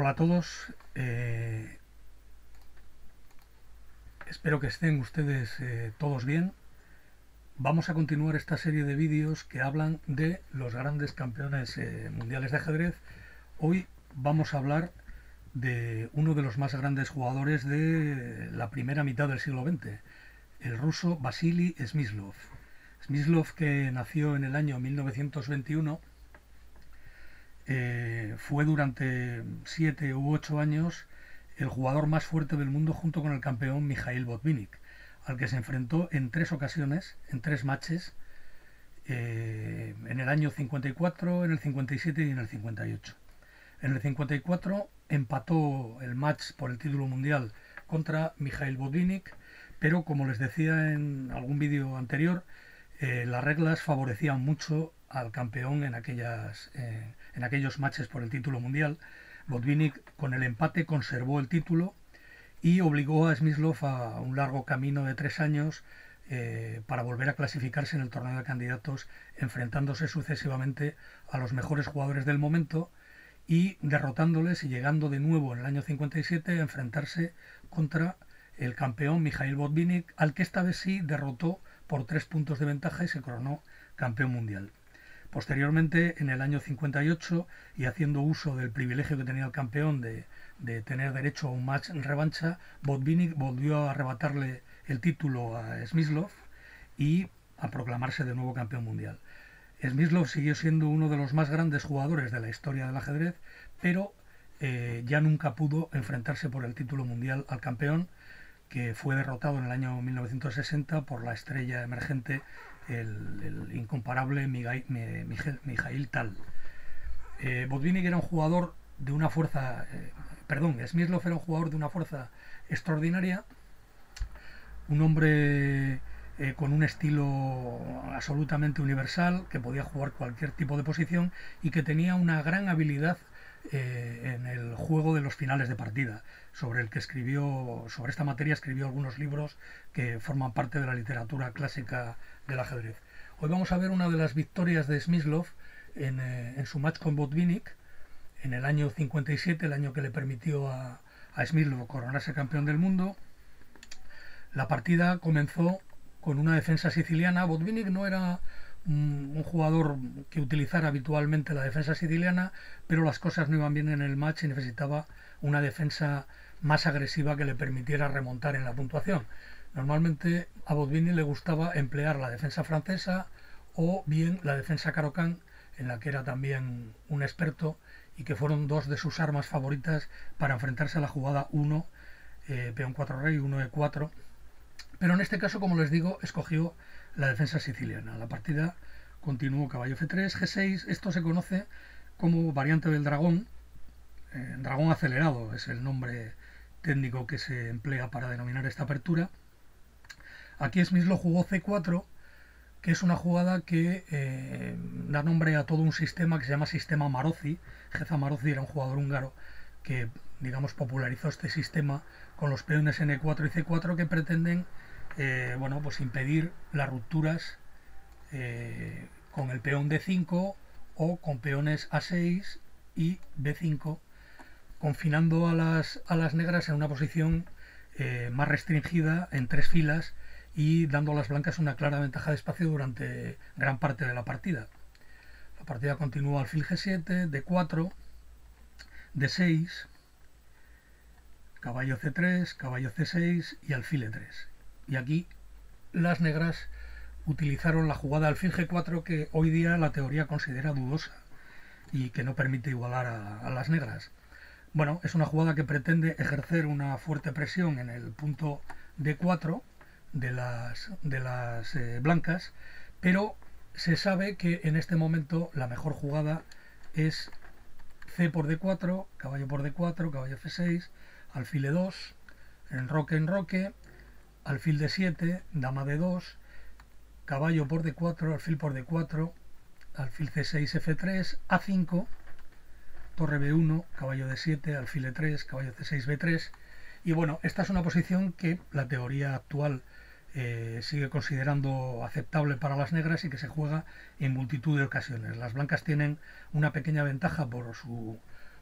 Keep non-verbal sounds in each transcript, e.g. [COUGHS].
Hola a todos. eh, espero que estén ustedes eh, todos bien. Vamos a continuar esta serie de vídeos que hablan de los grandes campeones eh, mundiales de ajedrez. Hoy vamos a hablar de uno de los más grandes jugadores de la primera mitad del siglo XX, el ruso Vasily Smyslov. Smyslov, que nació en el año 1921, eh, fue durante siete u ocho años el jugador más fuerte del mundo junto con el campeón Mikhail Botvinnik, al que se enfrentó en tres ocasiones, en tres matches, eh, en el año 54, en el 57 y en el 58. En el 54 empató el match por el título mundial contra Mikhail Botvinnik, pero como les decía en algún vídeo anterior, eh, las reglas favorecían mucho al campeón en, aquellas, eh, en aquellos matches por el título mundial. Botvinnik con el empate conservó el título y obligó a Smyslov a un largo camino de tres años eh, para volver a clasificarse en el torneo de candidatos, enfrentándose sucesivamente a los mejores jugadores del momento y derrotándoles y llegando de nuevo en el año 57 a enfrentarse contra el campeón Mikhail Botvinnik, al que esta vez sí derrotó por tres puntos de ventaja y se coronó campeón mundial. Posteriormente, en el año 58, y haciendo uso del privilegio que tenía el campeón de, tener derecho a un match en revancha, Botvinnik volvió a arrebatarle el título a Smyslov y a proclamarse de nuevo campeón mundial. Smyslov siguió siendo uno de los más grandes jugadores de la historia del ajedrez, pero eh, ya nunca pudo enfrentarse por el título mundial al campeón, que fue derrotado en el año 1960 por la estrella emergente, el, incomparable Mijail, Tal. Eh, Botvinnik era un jugador de una fuerza, eh, perdón, Smyslov era un jugador de una fuerza extraordinaria, un hombre eh, con un estilo absolutamente universal, que podía jugar cualquier tipo de posición y que tenía una gran habilidad eh, en el juego de los finales de partida, sobre el que escribió, sobre esta materia escribió algunos libros que forman parte de la literatura clásica Hoy vamos a ver una de las victorias de Smyslov en, eh, su match con Botvinnik en el año 57, el año que le permitió a, a Smyslov coronarse campeón del mundo. La partida comenzó con una defensa siciliana. Botvinnik no era un, un, jugador que utilizara habitualmente la defensa siciliana, pero las cosas no iban bien en el match y necesitaba una defensa más agresiva que le permitiera remontar en la puntuación. Normalmente a Botvinnik le gustaba emplear la defensa francesa o bien la defensa Caro-Kann, en la que era también un experto y que fueron dos de sus armas favoritas para enfrentarse a la jugada 1, eh, peón 4 rey, 1 e4. Pero en este caso, como les digo, escogió la defensa siciliana. La partida continuó caballo F3, G6. Esto se conoce como variante del dragón. Eh, dragón acelerado es el nombre técnico que se emplea para denominar esta apertura. Aquí Smith lo jugó C4, que es una jugada que eh, da nombre a todo un sistema que se llama sistema Marozzi. Geza Marozzi era un jugador húngaro que, digamos, popularizó este sistema con los peones N4 y C4 que pretenden eh, bueno, pues impedir las rupturas eh, con el peón D5 o con peones A6 y B5, confinando a las, a las negras en una posición más restringida en tres filas y dando a las blancas una clara ventaja de espacio durante gran parte de la partida. La partida continúa alfil G7, D4, D6, caballo C3, caballo C6 y alfil E3 y aquí las negras utilizaron la jugada alfil G4 que hoy día la teoría considera dudosa y que no permite igualar a, a, las negras. Bueno, es una jugada que pretende ejercer una fuerte presión en el punto D4 de las, de las eh, blancas, pero se sabe que en este momento la mejor jugada es C por D4, caballo por D4, caballo F6, alfil E2, enroque, enroque, alfil de 7, dama de 2, caballo por d4, alfil por d4, alfil c6, f3, a5, torre b1, caballo de 7, alfil e3, caballo c6, b3. Y bueno, esta es una posición que la teoría actual eh, sigue considerando aceptable para las negras y que se juega en multitud de ocasiones. Las blancas tienen una pequeña ventaja por su,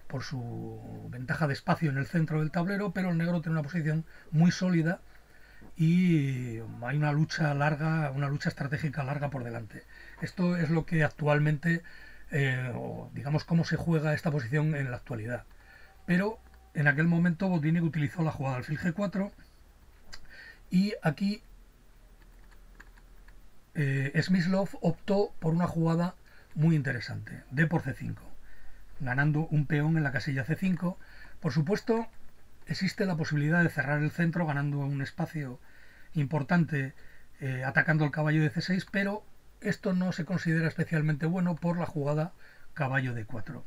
por su ventaja de espacio en el centro del tablero, pero el negro tiene una posición muy sólida y hay una lucha larga, una lucha estratégica larga por delante. Esto es lo que actualmente, eh, digamos, cómo se juega esta posición en la actualidad. Pero en aquel momento Botvinnik utilizó la jugada alfil G4 y aquí eh, Smyslov optó por una jugada muy interesante, D por C5, ganando un peón en la casilla C5. Por supuesto, existe la posibilidad de cerrar el centro ganando un espacio importante eh, atacando el caballo de C6, pero esto no se considera especialmente bueno por la jugada caballo de 4.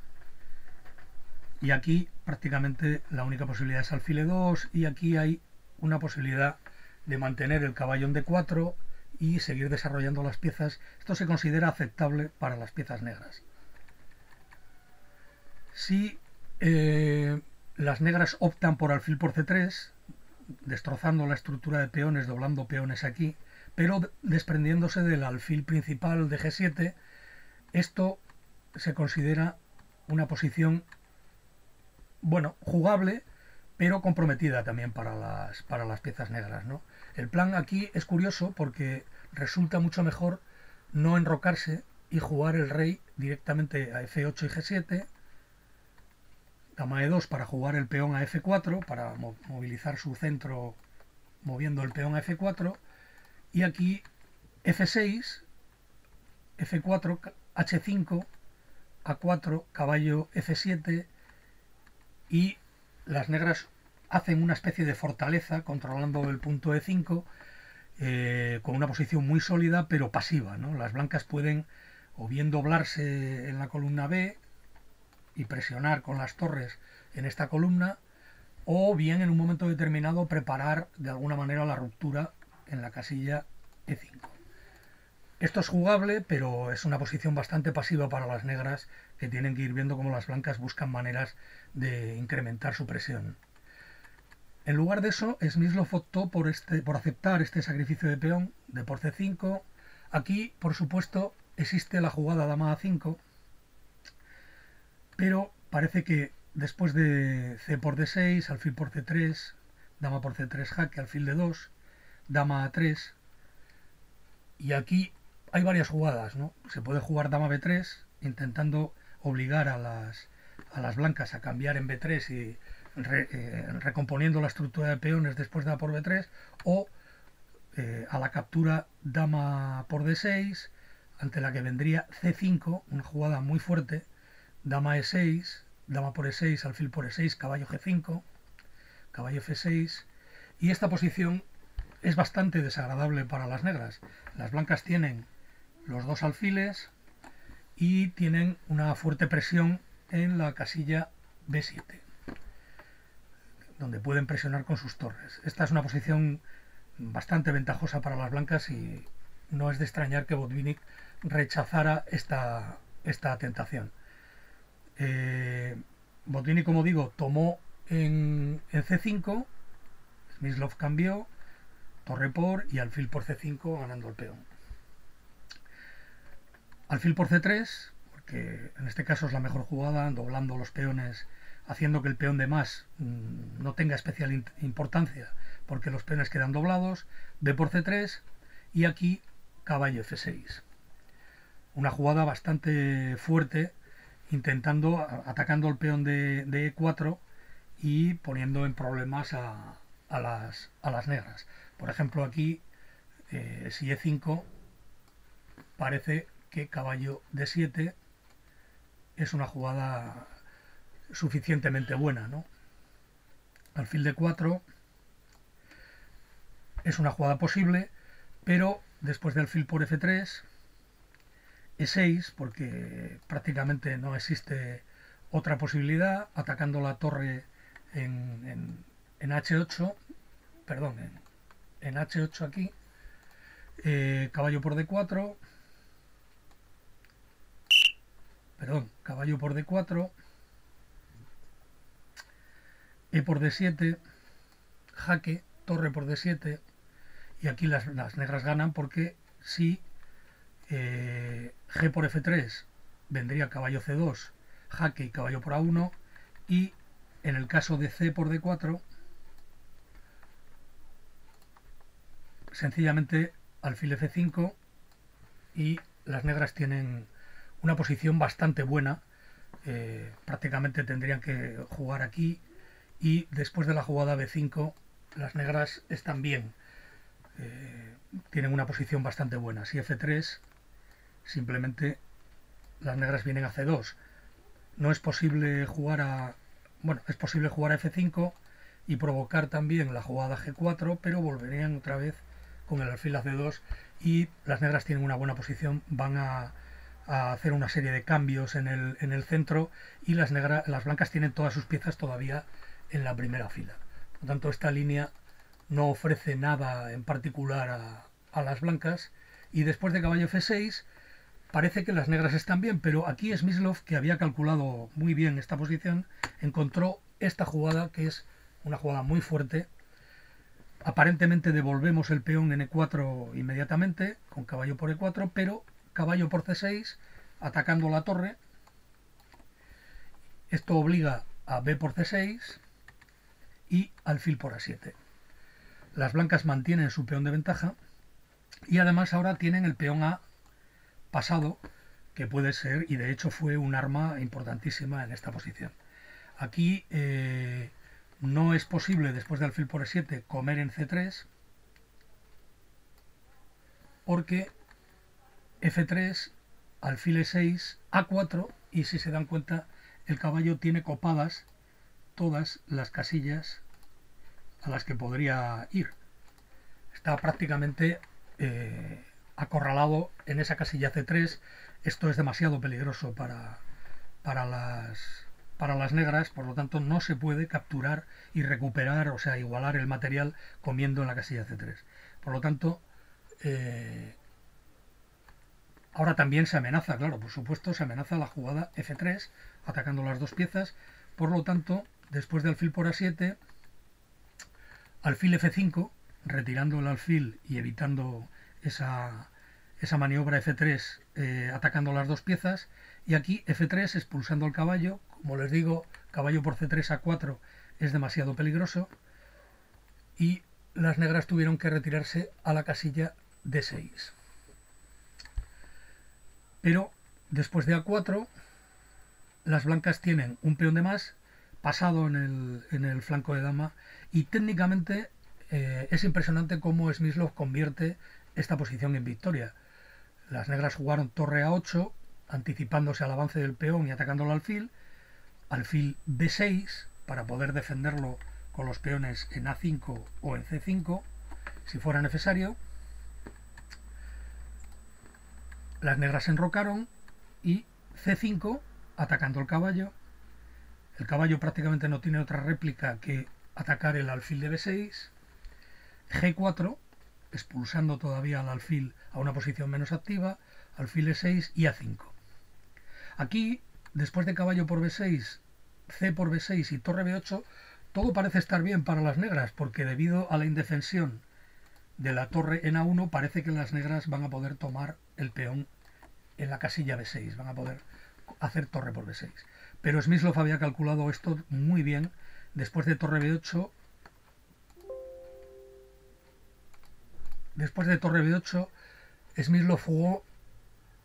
Y aquí prácticamente la única posibilidad es alfil 2 y aquí hay una posibilidad de mantener el caballo en D4 y seguir desarrollando las piezas. Esto se considera aceptable para las piezas negras. Si eh, las negras optan por alfil por C3, destrozando la estructura de peones, doblando peones aquí, pero desprendiéndose del alfil principal de G7, esto se considera una posición, bueno, jugable, pero comprometida también para las, para las piezas negras. ¿no? El plan aquí es curioso porque resulta mucho mejor no enrocarse y jugar el rey directamente a F8 y G7, dama E2 para jugar el peón a F4, para movilizar su centro moviendo el peón a F4, y aquí F6, F4, H5, A4, caballo F7 y las negras hacen una especie de fortaleza controlando el punto E5 eh, con una posición muy sólida pero pasiva. ¿no? Las blancas pueden o bien doblarse en la columna B y presionar con las torres en esta columna o bien en un momento determinado preparar de alguna manera la ruptura en la casilla E5. Esto es jugable, pero es una posición bastante pasiva para las negras que tienen que ir viendo cómo las blancas buscan maneras de incrementar su presión. En lugar de eso, Smyslov optó por, este, por aceptar este sacrificio de peón de por C5. Aquí, por supuesto, existe la jugada dama A5, pero parece que después de C por D6, alfil por C3, dama por C3 jaque, alfil de 2, dama A3, y aquí hay varias jugadas, ¿no? Se puede jugar dama B3 intentando obligar a las, a las blancas a cambiar en B3 y eh, recomponiendo la estructura de peones después de A por B3 o eh, a la captura dama por D6 ante la que vendría C5, una jugada muy fuerte, dama E6, dama por E6, alfil por E6, caballo G5, caballo F6 y esta posición es bastante desagradable para las negras. Las blancas tienen los dos alfiles y tienen una fuerte presión en la casilla B7, donde pueden presionar con sus torres. Esta es una posición bastante ventajosa para las blancas y no es de extrañar que Botvinnik rechazara esta, esta tentación. Eh, Botvinnik, como digo, tomó en, en C5, Smyslov cambió, torre por y alfil por C5 ganando el peón. Alfil por C3, porque en este caso es la mejor jugada, doblando los peones, haciendo que el peón de más mm, no tenga especial importancia, porque los peones quedan doblados, B por C3 y aquí caballo F6. Una jugada bastante fuerte, intentando, atacando el peón de, de E4 y poniendo en problemas a, a, las, a las negras. Por ejemplo, aquí, eh, si E5, parece que caballo D7 es una jugada suficientemente buena, ¿no? Alfil de 4 es una jugada posible, pero después del alfil por F3, E6, porque prácticamente no existe otra posibilidad, atacando la torre en, en H8, perdón, en, en H8 aquí, eh, caballo por D4, perdón, caballo por D4, E por D7, jaque, torre por D7, y aquí las, negras ganan porque si eh, G por F3 vendría caballo C2, jaque y caballo por A1, y en el caso de C por D4 sencillamente alfil F5 y las negras tienen una posición bastante buena eh, prácticamente tendrían que jugar aquí y después de la jugada B5 las negras están bien. Eh, tienen una posición bastante buena. Si F3 simplemente las negras vienen a C2 no es posible jugar a bueno es posible jugar a F5 y provocar también la jugada G4 pero volverían otra vez con el alfil a C2 y las negras tienen una buena posición van a a hacer una serie de cambios en el, en el centro y las, las blancas tienen todas sus piezas todavía en la primera fila. Por lo tanto, esta línea no ofrece nada en particular a, a las blancas y después de caballo F6 parece que las negras están bien, pero aquí Smyslov, que había calculado muy bien esta posición, encontró esta jugada que es una jugada muy fuerte. Aparentemente devolvemos el peón en E4 inmediatamente, con caballo por E4, pero caballo por c6, atacando la torre. Esto obliga a b por c6 y alfil por a7. Las blancas mantienen su peón de ventaja y además ahora tienen el peón a pasado, que puede ser, y de hecho fue un arma importantísima en esta posición. Aquí eh, no es posible, después de alfil por e7, comer en c3, porque F3, alfil E6, A4 y si se dan cuenta el caballo tiene copadas todas las casillas a las que podría ir. Está prácticamente eh, acorralado en esa casilla C3. Esto es demasiado peligroso para, para, las, para las negras, por lo tanto no se puede capturar y recuperar, o sea, igualar el material comiendo en la casilla C3. Por lo tanto, eh, Ahora también se amenaza, claro, por supuesto, se amenaza la jugada F3, atacando las dos piezas. Por lo tanto, después de alfil por A7, alfil F5, retirando el alfil y evitando esa, esa maniobra F3 eh, atacando las dos piezas. Y aquí F3 expulsando al caballo. Como les digo, caballo por C3 A4 es demasiado peligroso. Y las negras tuvieron que retirarse a la casilla D6. Pero después de A4, las blancas tienen un peón de más pasado en el, flanco de dama y técnicamente eh, es impresionante cómo Smyslov convierte esta posición en victoria. Las negras jugaron torre A8, anticipándose al avance del peón y atacándolo al alfil, alfil B6 para poder defenderlo con los peones en A5 o en C5 si fuera necesario Las negras enrocaron y C5 atacando el caballo. El caballo prácticamente no tiene otra réplica que atacar el alfil de B6. G4 expulsando todavía al alfil a una posición menos activa. Alfil E6 y A5. Aquí, después de caballo por B6, C por B6 y torre B8, todo parece estar bien para las negras porque debido a la indefensión de la torre en A1 parece que las negras van a poder tomar el peón en la casilla B6, van a poder hacer torre por B6. Pero Smyslov había calculado esto muy bien. Después de torre B8, después de torre B8, Smyslov jugó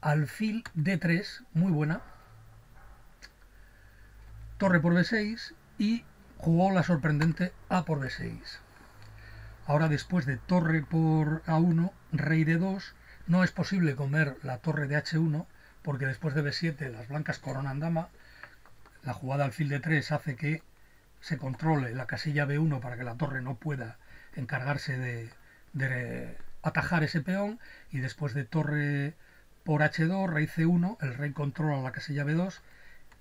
alfil D3, muy buena, torre por B6 y jugó la sorprendente A por B6. Ahora después de torre por A1, rey D2, no es posible comer la torre de H1 porque después de B7 las blancas coronan dama. La jugada alfil de 3 hace que se controle la casilla B1 para que la torre no pueda encargarse de, atajar ese peón y después de torre por H2, rey C1, el rey controla la casilla B2,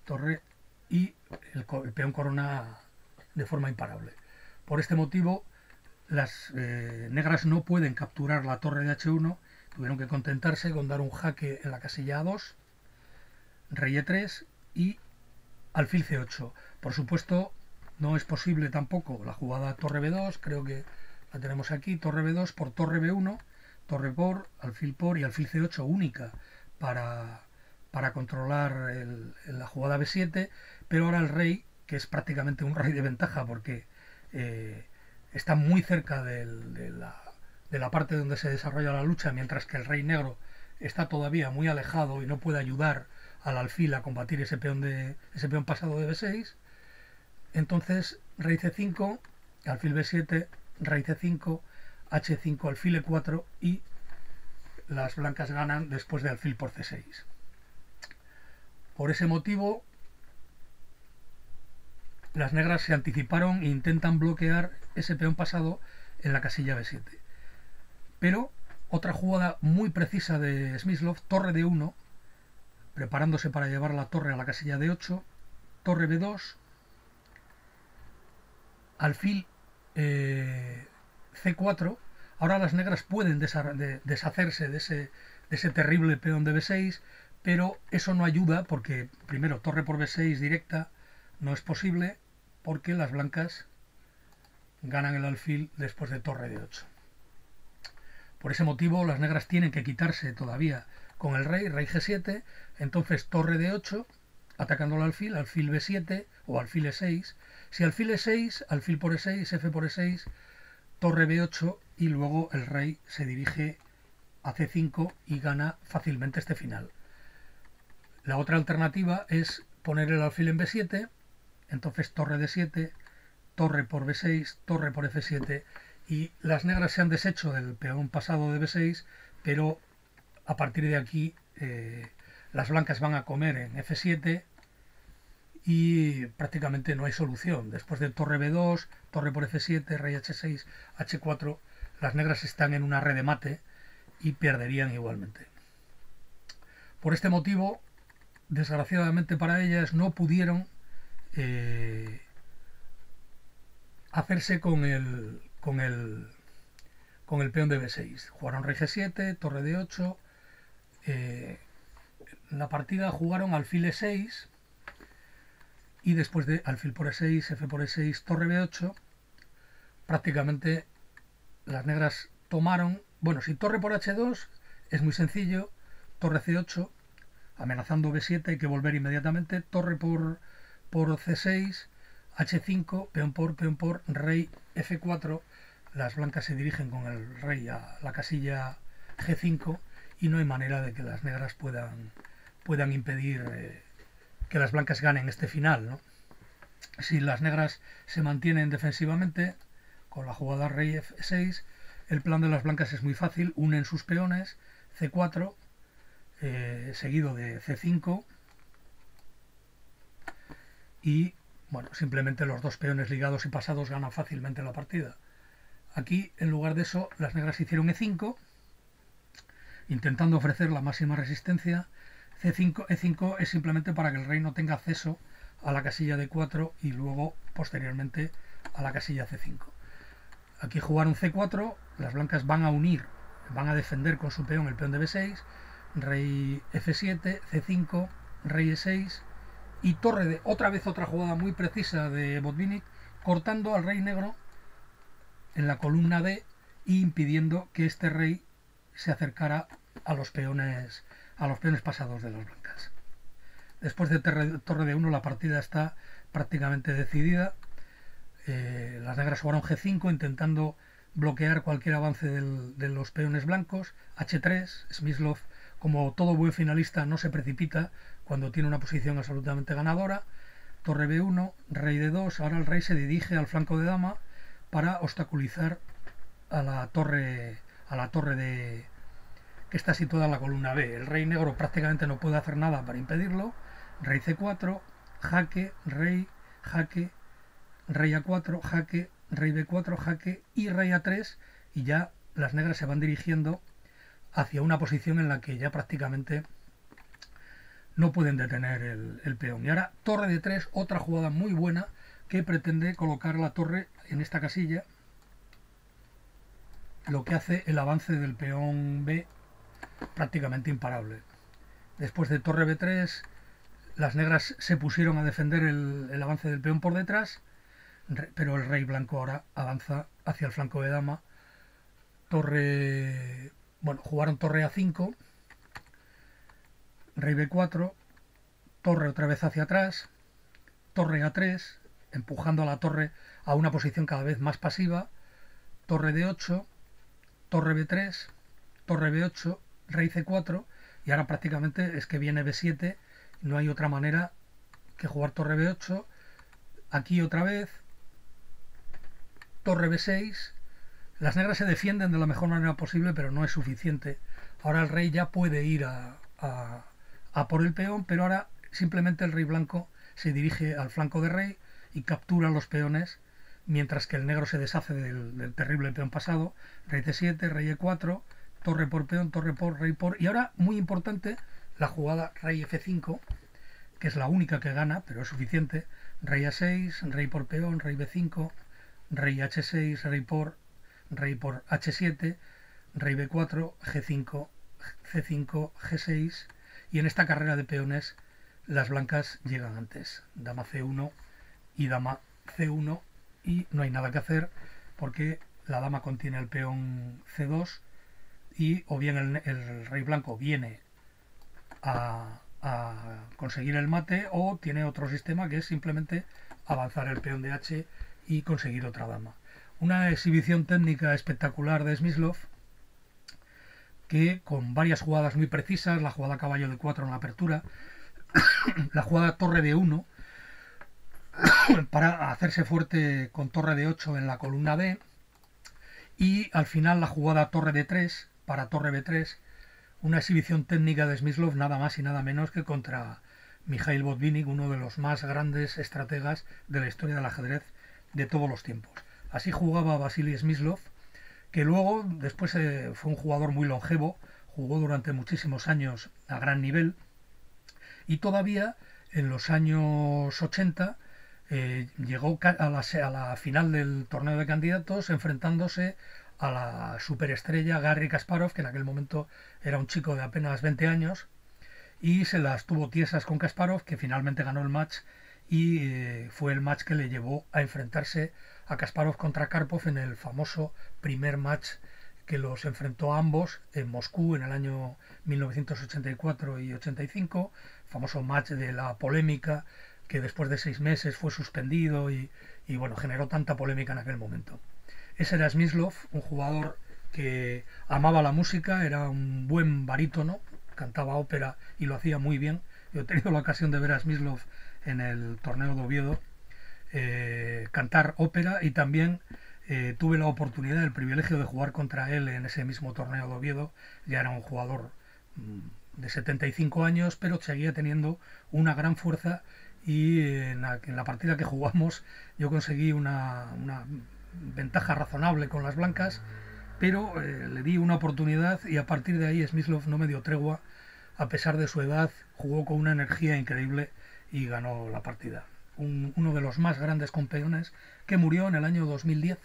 torre y el, peón corona de forma imparable. Por este motivo, las eh, negras no pueden capturar la torre de H1 Tuvieron que contentarse con dar un jaque en la casilla A2, rey E3 y alfil C8. Por supuesto, no es posible tampoco la jugada torre B2, creo que la tenemos aquí, torre B2 por torre B1, torre por, alfil por y alfil C8 única para, para controlar la jugada B7, pero ahora el rey que es prácticamente un rey de ventaja porque eh, está muy cerca de, la, de la parte donde se desarrolla la lucha, mientras que el rey negro está todavía muy alejado y no puede ayudar al alfil a combatir ese peón, de, ese peón pasado de B6. Entonces, rey C5, alfil B7, rey C5, H5, alfil E4 y las blancas ganan después de alfil por C6. Por ese motivo, las negras se anticiparon e intentan bloquear ese peón pasado en la casilla B7. Pero otra jugada muy precisa de Smyslov, torre de 1, preparándose para llevar la torre a la casilla de 8, torre B2, alfil eh, C4, ahora las negras pueden deshacerse de ese, de ese terrible peón de B6, pero eso no ayuda porque primero torre por B6 directa no es posible porque las blancas ganan el alfil después de torre de 8. Por ese motivo las negras tienen que quitarse todavía con el rey, rey G7, entonces torre de 8, atacando al alfil, alfil B7 o alfil E6. Si alfil E6, alfil por E6, F por E6, torre B8 y luego el rey se dirige a C5 y gana fácilmente este final. La otra alternativa es poner el alfil en B7, entonces torre D7, torre por B6, torre por F7 y las negras se han deshecho del peón pasado de B6, pero a partir de aquí eh, las blancas van a comer en F7 y prácticamente no hay solución. Después de torre B2, torre por F7, rey H6, H4, las negras están en una red de mate y perderían igualmente. Por este motivo, desgraciadamente para ellas, no pudieron eh, hacerse con el, con el con el peón de B6. Jugaron rey G7, torre de 8. Eh, la partida jugaron alfil E6 y después de alfil por E6, F por E6, torre B8, prácticamente las negras tomaron, bueno, si torre por H2 es muy sencillo, torre C8, amenazando B7 hay que volver inmediatamente, torre por, por C6, H5, peón por, peón por, rey F4, las blancas se dirigen con el rey a la casilla G5 y no hay manera de que las negras puedan, puedan impedir eh, que las blancas ganen este final. Si las negras se mantienen defensivamente con la jugada rey F6, el plan de las blancas es muy fácil, unen sus peones, C4, eh, seguido de C5 y bueno, simplemente los dos peones ligados y pasados ganan fácilmente la partida. Aquí, en lugar de eso, las negras hicieron E5, intentando ofrecer la máxima resistencia. C5, E5 es simplemente para que el rey no tenga acceso a la casilla de 4 y luego, posteriormente, a la casilla C5. Aquí jugaron C4, las blancas van a unir, van a defender con su peón el peón de B6, rey F7, C5, rey E6 y torre de otra vez otra jugada muy precisa de Botvinnik, cortando al rey negro en la columna D y impidiendo que este rey se acercara a los peones a los peones pasados de las blancas. Después de torre de 1 la partida está prácticamente decidida. Eh, las negras jugaron G5 intentando bloquear cualquier avance de los peones blancos. H3, Smyslov, como todo buen finalista, no se precipita cuando tiene una posición absolutamente ganadora. Torre B1, rey de 2, ahora el rey se dirige al flanco de dama para obstaculizar a la torre a la torre de que está situada en la columna B. El rey negro prácticamente no puede hacer nada para impedirlo. Rey C4, jaque, rey, jaque, rey A4, jaque, rey B4, jaque y rey A3 y ya las negras se van dirigiendo hacia una posición en la que ya prácticamente no pueden detener el, peón. Y ahora torre de 3, otra jugada muy buena que pretende colocar la torre en esta casilla, lo que hace el avance del peón B prácticamente imparable. Después de torre B3, las negras se pusieron a defender el, avance del peón por detrás, pero el rey blanco ahora avanza hacia el flanco de dama. Torre... Bueno, jugaron torre A5, rey B4, torre otra vez hacia atrás, torre A3, empujando a la torre a una posición cada vez más pasiva, torre D8, torre B3, torre B8, rey C4, y ahora prácticamente es que viene B7, no hay otra manera que jugar torre B8, aquí otra vez, torre B6, las negras se defienden de la mejor manera posible, pero no es suficiente. Ahora el rey ya puede ir a, a por el peón, pero ahora simplemente el rey blanco se dirige al flanco de rey y captura los peones, mientras que el negro se deshace del, terrible peón pasado, rey c7, rey e4, torre por peón, torre por, rey por... Y ahora, muy importante, la jugada rey f5, que es la única que gana, pero es suficiente, rey a6, rey por peón, rey b5, rey h6, rey por, rey por h7, rey b4, g5, c5, g6, y en esta carrera de peones las blancas llegan antes, dama c1 y dama c1 y no hay nada que hacer porque la dama contiene el peón c2 y o bien el, rey blanco viene a, conseguir el mate o tiene otro sistema que es simplemente avanzar el peón de h y conseguir otra dama. Una exhibición técnica espectacular de Smyslov que con varias jugadas muy precisas, la jugada caballo de 4 en la apertura, [COUGHS] la jugada torre de 1 [COUGHS] para hacerse fuerte con torre de 8 en la columna D y al final la jugada torre de 3 para torre B3 una exhibición técnica de Smyslov nada más y nada menos que contra Mikhail Botvinnik, uno de los más grandes estrategas de la historia del ajedrez de todos los tiempos. Así jugaba Vasily Smyslov, que luego después eh, fue un jugador muy longevo, jugó durante muchísimos años a gran nivel y todavía en los años 80 eh, llegó a la, final del torneo de candidatos enfrentándose a la superestrella Gary Kasparov, que en aquel momento era un chico de apenas 20 años, y se las tuvo tiesas con Kasparov, que finalmente ganó el match y eh, fue el match que le llevó a enfrentarse a Kasparov contra Karpov en el famoso primer match que los enfrentó a ambos en Moscú en el año 1984 y 85, famoso match de la polémica que después de seis meses fue suspendido y, bueno, generó tanta polémica en aquel momento. Ese era Smyslov, un jugador que amaba la música, era un buen barítono, cantaba ópera y lo hacía muy bien. Yo he tenido la ocasión de ver a Smyslov en el torneo de Oviedo eh, cantar ópera y también eh, tuve la oportunidad, el privilegio de jugar contra él en ese mismo torneo de Oviedo. Ya era un jugador mm, de 75 años, pero seguía teniendo una gran fuerza y en la, partida que jugamos yo conseguí una, ventaja razonable con las blancas, pero eh, le di una oportunidad y a partir de ahí Smyslov no me dio tregua, a pesar de su edad, jugó con una energía increíble y ganó la partida. uno de los más grandes campeones que murió en el año 2010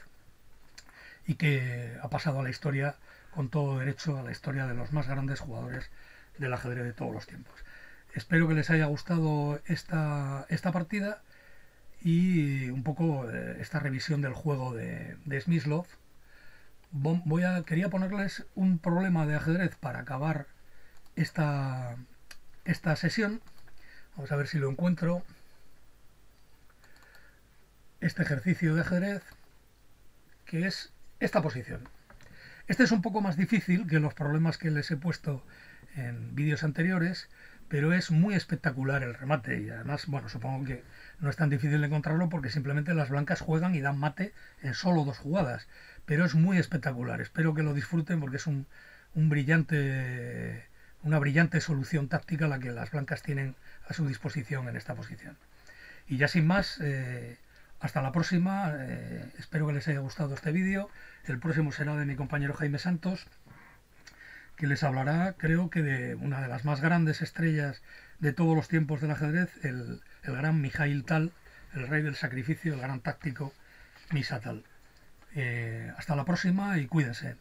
y que ha pasado a la historia con todo derecho a la historia de los más grandes jugadores del ajedrez de todos los tiempos. Espero que les haya gustado esta, esta partida y un poco eh, esta revisión del juego de, de Smyslov. Quería ponerles un problema de ajedrez para acabar esta, esta sesión. Vamos a ver si lo encuentro. Este ejercicio de ajedrez, que es esta posición. Este es un poco más difícil que los problemas que les he puesto en vídeos anteriores, pero es muy espectacular el remate y además, bueno, supongo que no es tan difícil encontrarlo porque simplemente las blancas juegan y dan mate en solo dos jugadas, pero es muy espectacular. Espero que lo disfruten porque es un, brillante, una brillante solución táctica la que las blancas tienen a su disposición en esta posición. Y ya sin más, eh, hasta la próxima. Eh, espero que les haya gustado este vídeo. El próximo será de mi compañero Jaime Santos que les hablará, creo que de una de las más grandes estrellas de todos los tiempos del ajedrez, el, gran Mijail Tal, el rey del sacrificio, el gran táctico Misa Tal. Eh, hasta la próxima y cuídense.